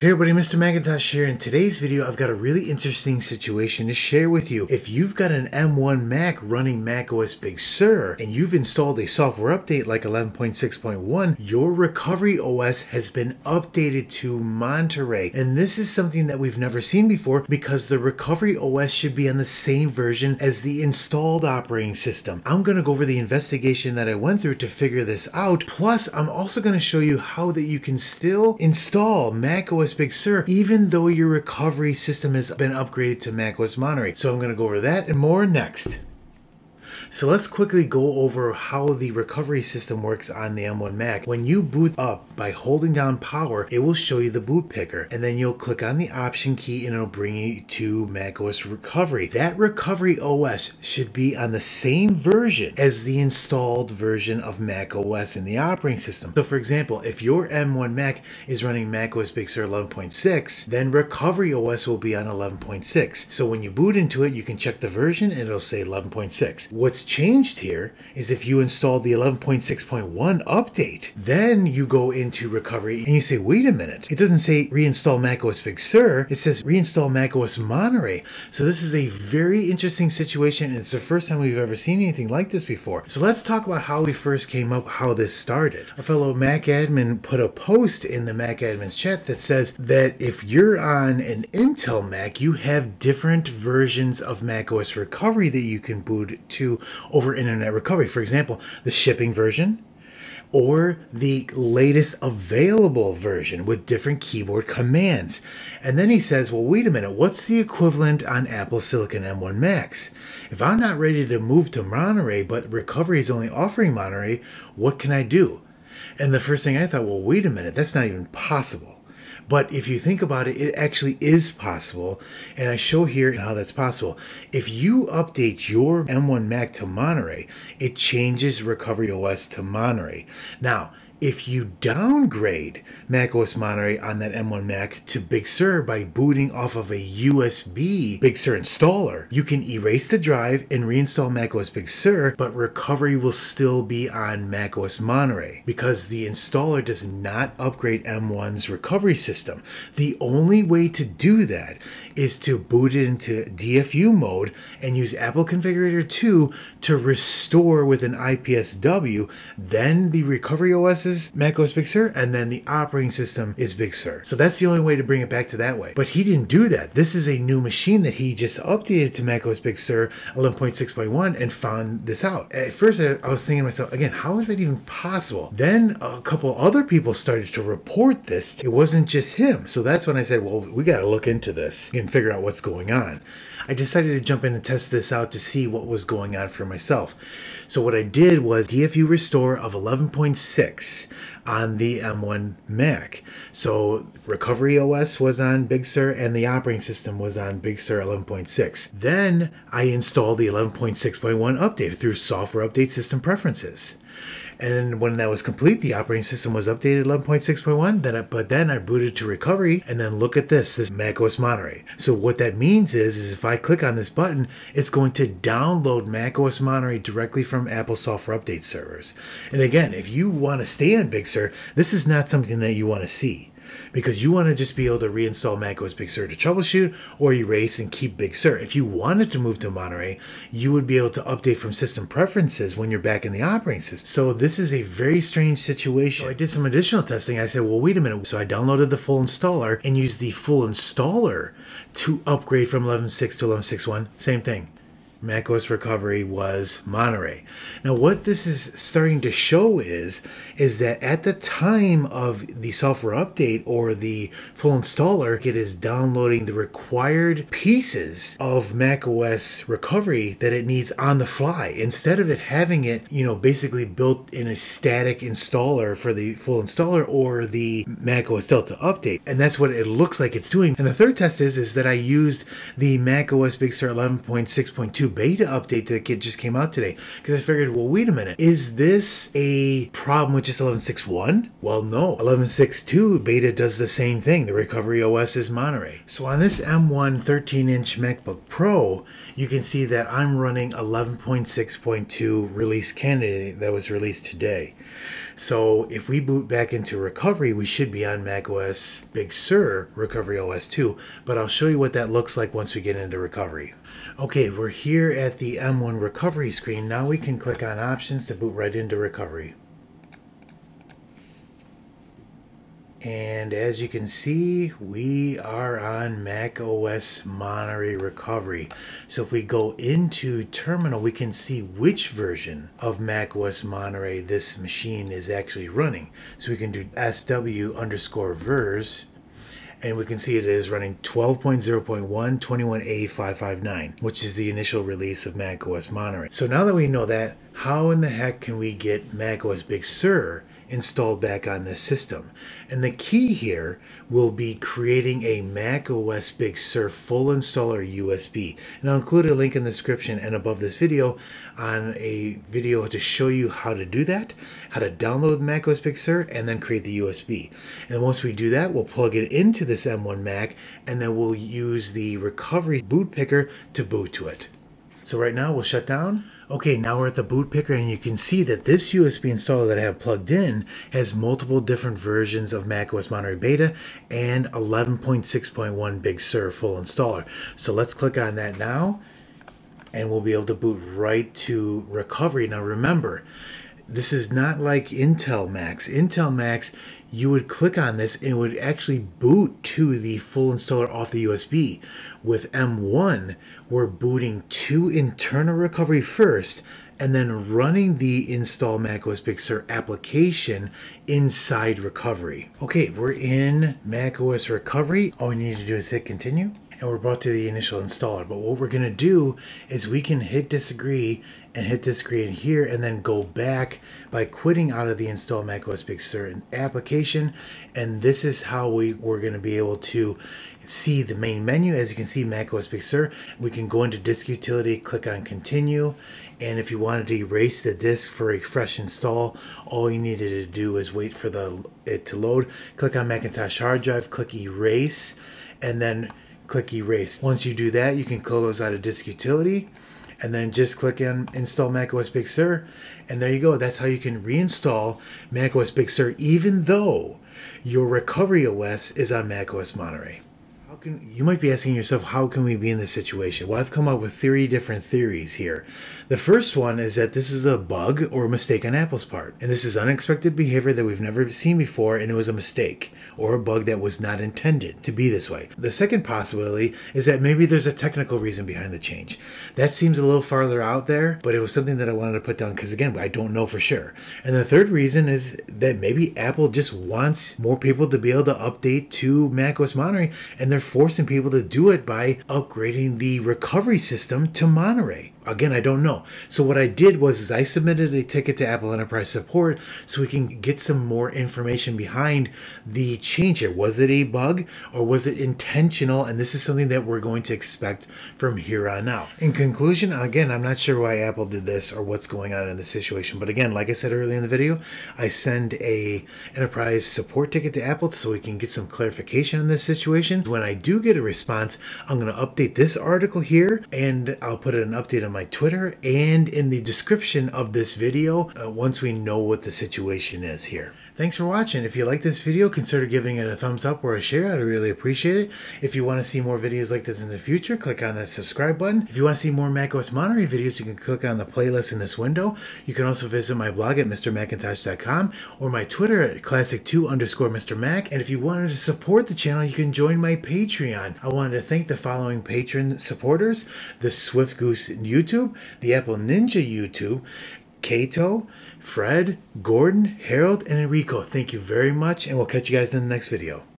Hey everybody, Mr. Macintosh here. In today's video, I've got a really interesting situation to share with you. If you've got an M1 Mac running macOS Big Sur and you've installed a software update like 11.6.1, your Recovery OS has been updated to Monterey. And this is something that we've never seen before because the Recovery OS should be on the same version as the installed operating system. I'm going to go over the investigation that I went through to figure this out. Plus, I'm also going to show you how that you can still install macOS Big Sur, even though your recovery system has been upgraded to macOS Monterey. So I'm going to go over that and more next. So let's quickly go over how the recovery system works on the M1 Mac. When you boot up by holding down power, it will show you the boot picker and then you'll click on the option key and it'll bring you to macOS recovery. That recovery OS should be on the same version as the installed version of Mac OS in the operating system. So for example, if your M1 Mac is running macOS Big Sur 11.6, then recovery OS will be on 11.6. So when you boot into it, you can check the version and it'll say 11.6. What's changed here is if you install the 11.6.1 update, then you go into recovery and you say, wait a minute, it doesn't say reinstall macOS Big Sur, it says reinstall macOS Monterey. So this is a very interesting situation and it's the first time we've ever seen anything like this before. So let's talk about how we first came up, how this started. A fellow Mac admin put a post in the Mac admins chat that says that if you're on an Intel Mac, you have different versions of macOS recovery that you can boot to over Internet Recovery. For example, the shipping version or the latest available version with different keyboard commands. And then he says, well, wait a minute, what's the equivalent on Apple Silicon M1 Macs? If I'm not ready to move to Monterey, but Recovery is only offering Monterey, what can I do? And the first thing I thought, well, wait a minute, that's not even possible. But if you think about it, it actually is possible. And I show here how that's possible. If you update your M1 Mac to Monterey, it changes Recovery OS to Monterey. Now, if you downgrade macOS Monterey on that M1 Mac to Big Sur by booting off of a USB Big Sur installer, you can erase the drive and reinstall macOS Big Sur, but recovery will still be on macOS Monterey because the installer does not upgrade M1's recovery system. The only way to do that is to boot it into DFU mode and use Apple Configurator 2 to restore with an IPSW. Then the recovery OS is macOS Big Sur, and then the operating system is Big Sur. So that's the only way to bring it back to that way. But he didn't do that. This is a new machine that he just updated to macOS Big Sur 11.6.1 and found this out. At first, I, was thinking to myself, again, how is that even possible? Then a couple other people started to report this. It wasn't just him. So that's when I said, well, we got to look into this and figure out what's going on. I decided to jump in and test this out to see what was going on for myself. So what I did was DFU restore of 11.6 on the M1 Mac. So Recovery OS was on Big Sur and the operating system was on Big Sur 11.6. Then I installed the 11.6.1 update through Software Update System Preferences. And when that was complete, the operating system was updated 11.6.1. Then, I, but then I booted to recovery, and then look at this, this macOS Monterey. So what that means is, is if I click on this button, it's going to download macOS Monterey directly from Apple Software Update servers. And again, if you want to stay on Big Sur, this is not something that you want to see because you want to just be able to reinstall macOS Big Sur to troubleshoot or erase and keep Big Sur. If you wanted to move to Monterey, you would be able to update from system preferences when you're back in the operating system. So this is a very strange situation. So I did some additional testing. I said, well, wait a minute. So I downloaded the full installer and used the full installer to upgrade from 11.6 to 11.6.1. Same thing macOS recovery was Monterey. Now, what this is starting to show is is that at the time of the software update or the full installer, it is downloading the required pieces of macOS recovery that it needs on the fly instead of it having it, you know, basically built in a static installer for the full installer or the macOS Delta update. And that's what it looks like it's doing. And the third test is is that I used the macOS Big Sur 11.6.2 beta update that just came out today because I figured, well, wait a minute, is this a problem with just 11.6.1? Well, no. 11.6.2 beta does the same thing. The recovery OS is Monterey. So on this M1 13-inch MacBook Pro, you can see that I'm running 11.6.2 release candidate that was released today. So if we boot back into recovery, we should be on macOS Big Sur Recovery OS 2, but I'll show you what that looks like once we get into recovery. Okay, we're here at the M1 recovery screen. Now we can click on options to boot right into recovery. And as you can see, we are on Mac OS Monterey Recovery. So if we go into Terminal, we can see which version of Mac OS Monterey this machine is actually running. So we can do SW underscore vers and we can see it is running 12.0.1 21A559, which is the initial release of macOS Monterey. So now that we know that, how in the heck can we get macOS Big Sur installed back on this system. And the key here will be creating a Mac OS Big Sur full installer USB. And I'll include a link in the description and above this video on a video to show you how to do that, how to download Mac OS Big Sur, and then create the USB. And once we do that, we'll plug it into this M1 Mac, and then we'll use the recovery boot picker to boot to it. So right now we'll shut down. Okay, now we're at the boot picker and you can see that this USB installer that I have plugged in has multiple different versions of macOS Monterey Beta and 11.6.1 Big Sur full installer. So let's click on that now and we'll be able to boot right to recovery. Now remember, this is not like Intel Macs. Intel Macs, you would click on this and it would actually boot to the full installer off the USB. With M1, we're booting to internal recovery first and then running the install macOS Big Sur application inside recovery. Okay, we're in macOS recovery. All we need to do is hit continue and we're brought to the initial installer. But what we're gonna do is we can hit disagree and hit disagree in here and then go back by quitting out of the install macOS Big Sur application. And this is how we, we're gonna be able to see the main menu. As you can see, macOS Big Sur, we can go into disk utility, click on continue. And if you wanted to erase the disk for a fresh install, all you needed to do is wait for the it to load. Click on Macintosh hard drive, click erase, and then click erase. Once you do that, you can close out of disk utility and then just click on install macOS Big Sur and there you go. That's how you can reinstall macOS Big Sur even though your recovery OS is on macOS Monterey can you might be asking yourself how can we be in this situation? Well i've come up with three different theories here. The first one is that this is a bug or a mistake on apple's part. And this is unexpected behavior that we've never seen before and it was a mistake or a bug that was not intended to be this way. The second possibility is that maybe there's a technical reason behind the change. That seems a little farther out there but it was something that i wanted to put down because again i don't know for sure. And the third reason is that maybe apple just wants more people to be able to update to macOS Monterey and they're forcing people to do it by upgrading the recovery system to Monterey. Again, I don't know. So what I did was is I submitted a ticket to Apple Enterprise Support so we can get some more information behind the change here. Was it a bug or was it intentional? And this is something that we're going to expect from here on out. In conclusion, again, I'm not sure why Apple did this or what's going on in this situation. But again, like I said earlier in the video, I send a enterprise support ticket to Apple so we can get some clarification on this situation. When I do get a response, I'm going to update this article here and I'll put an update on my my Twitter and in the description of this video uh, once we know what the situation is here. Thanks for watching. If you like this video, consider giving it a thumbs up or a share. I'd really appreciate it. If you want to see more videos like this in the future, click on that subscribe button. If you want to see more macOS Monterey videos, you can click on the playlist in this window. You can also visit my blog at mrmacintosh.com or my Twitter at classic2 underscore Mr. Mac. And if you wanted to support the channel, you can join my Patreon. I wanted to thank the following patron supporters, the Swift Goose YouTube YouTube, the Apple Ninja YouTube, Kato, Fred, Gordon, Harold, and Enrico. Thank you very much, and we'll catch you guys in the next video.